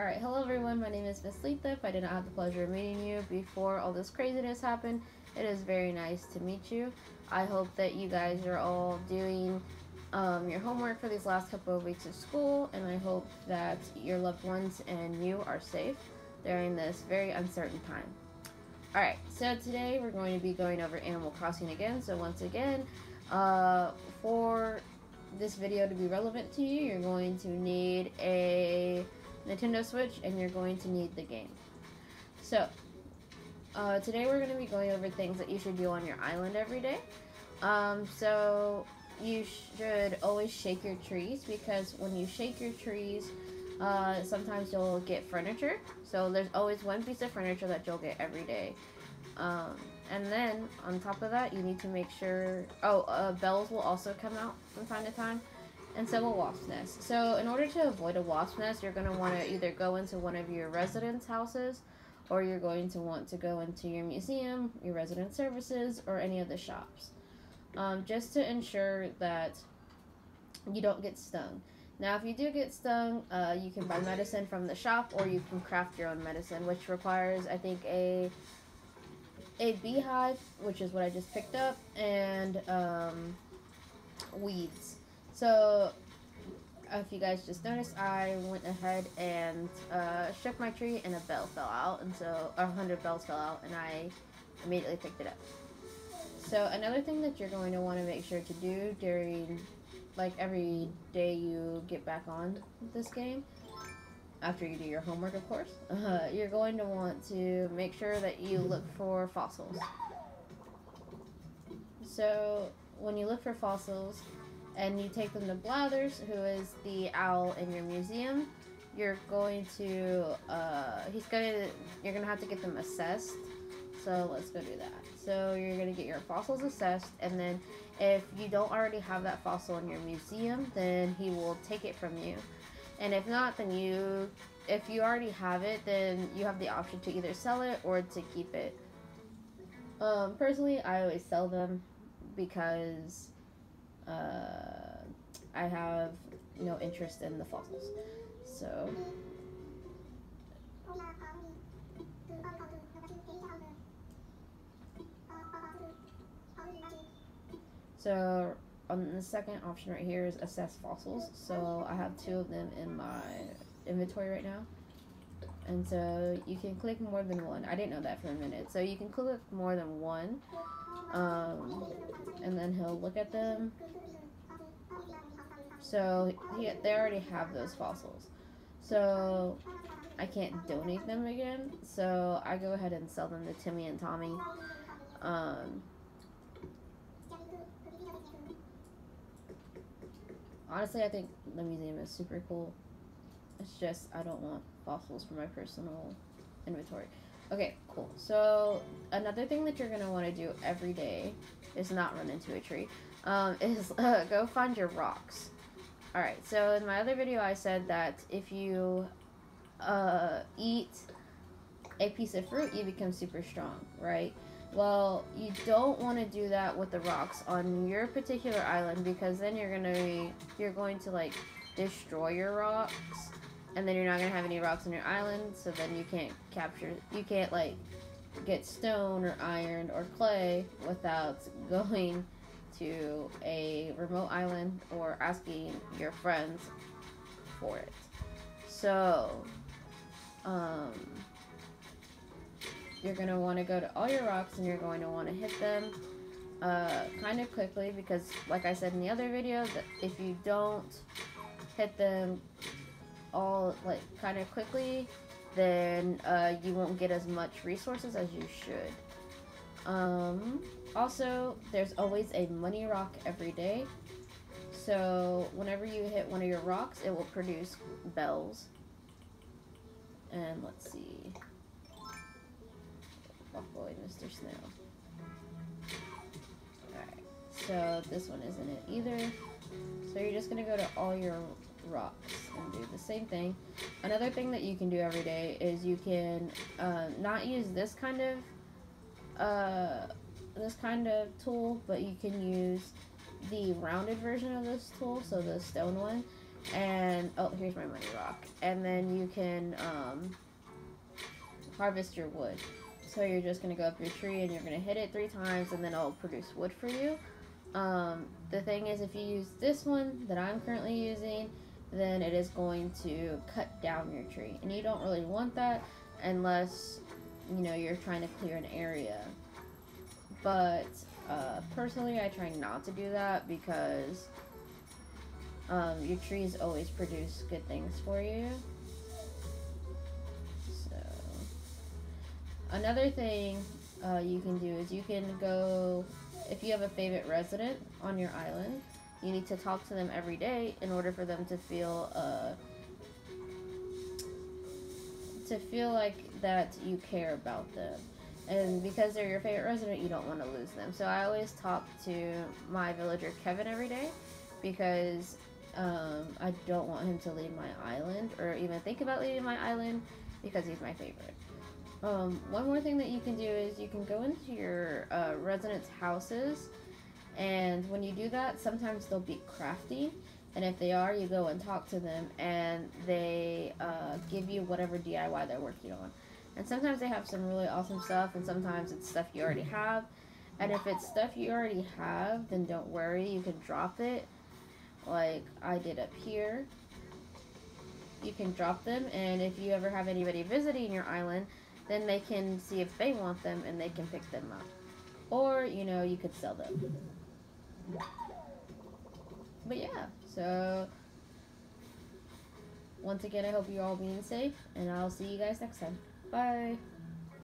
Alright, hello everyone, my name is Miss Letha. If I did not have the pleasure of meeting you before all this craziness happened, it is very nice to meet you. I hope that you guys are all doing um, your homework for these last couple of weeks of school, and I hope that your loved ones and you are safe during this very uncertain time. Alright, so today we're going to be going over Animal Crossing again, so once again, uh, for this video to be relevant to you, you're going to need a Nintendo Switch and you're going to need the game. So, uh, today we're going to be going over things that you should do on your island every day. Um, so, you should always shake your trees because when you shake your trees, uh, sometimes you'll get furniture. So, there's always one piece of furniture that you'll get every day. Um, and then, on top of that, you need to make sure... Oh, uh, bells will also come out from time to time and so will wasp nest. So in order to avoid a wasp nest, you're going to want to either go into one of your residence houses or you're going to want to go into your museum, your resident services, or any of the shops. Um, just to ensure that you don't get stung. Now, if you do get stung, uh, you can buy medicine from the shop or you can craft your own medicine, which requires, I think, a a beehive, which is what I just picked up, and um, weeds. So, if you guys just noticed, I went ahead and uh, shook my tree and a bell fell out, and so a hundred bells fell out, and I immediately picked it up. So another thing that you're going to want to make sure to do during, like every day you get back on this game, after you do your homework, of course, uh, you're going to want to make sure that you look for fossils. So when you look for fossils, and you take them to Blathers, who is the owl in your museum, you're going to, uh, he's gonna, you're gonna have to get them assessed. So let's go do that. So you're gonna get your fossils assessed, and then if you don't already have that fossil in your museum, then he will take it from you. And if not, then you, if you already have it, then you have the option to either sell it or to keep it. Um, personally, I always sell them because uh, I have no interest in the fossils. So. So on the second option right here is assess fossils. So I have two of them in my inventory right now. And so you can click more than one. I didn't know that for a minute. So you can click more than one. Um, and then he'll look at them so he, they already have those fossils. So I can't donate them again. So I go ahead and sell them to Timmy and Tommy. Um, honestly, I think the museum is super cool. It's just I don't want fossils for my personal inventory. Okay, cool. So another thing that you're gonna want to do every day is not run into a tree. Um, is uh, go find your rocks. Alright, so in my other video I said that if you uh, eat a piece of fruit, you become super strong, right? Well, you don't want to do that with the rocks on your particular island because then you're gonna be, you're going to like destroy your rocks, and then you're not gonna have any rocks on your island. So then you can't capture, you can't like get stone or iron or clay without going to a remote island or asking your friends for it. So, um, you're going to want to go to all your rocks and you're going to want to hit them uh, kind of quickly because, like I said in the other video, that if you don't hit them all like kind of quickly, then uh, you won't get as much resources as you should. Um, also, there's always a money rock every day. So whenever you hit one of your rocks, it will produce bells. And let's see. Oh boy, Mr. Snail. Alright, so this one isn't it either. So you're just going to go to all your rocks and do the same thing. Another thing that you can do every day is you can uh, not use this kind of uh, this kind of tool, but you can use the rounded version of this tool, so the stone one, and oh, here's my money rock. And then you can um, harvest your wood. So you're just gonna go up your tree and you're gonna hit it three times, and then it'll produce wood for you. Um, the thing is, if you use this one that I'm currently using, then it is going to cut down your tree, and you don't really want that unless you know you're trying to clear an area. But uh, personally, I try not to do that because um, your trees always produce good things for you. So, another thing uh, you can do is you can go, if you have a favorite resident on your island, you need to talk to them every day in order for them to feel, uh, to feel like that you care about them. And because they're your favorite resident, you don't want to lose them. So I always talk to my villager Kevin every day because um, I don't want him to leave my island or even think about leaving my island because he's my favorite. Um, one more thing that you can do is you can go into your uh, residents' houses, and when you do that, sometimes they'll be crafty. And if they are, you go and talk to them, and they uh, give you whatever DIY they're working on. And sometimes they have some really awesome stuff, and sometimes it's stuff you already have. And if it's stuff you already have, then don't worry, you can drop it like I did up here. You can drop them, and if you ever have anybody visiting your island, then they can see if they want them and they can pick them up. Or, you know, you could sell them. But yeah, so once again, I hope you're all being safe, and I'll see you guys next time. Bye.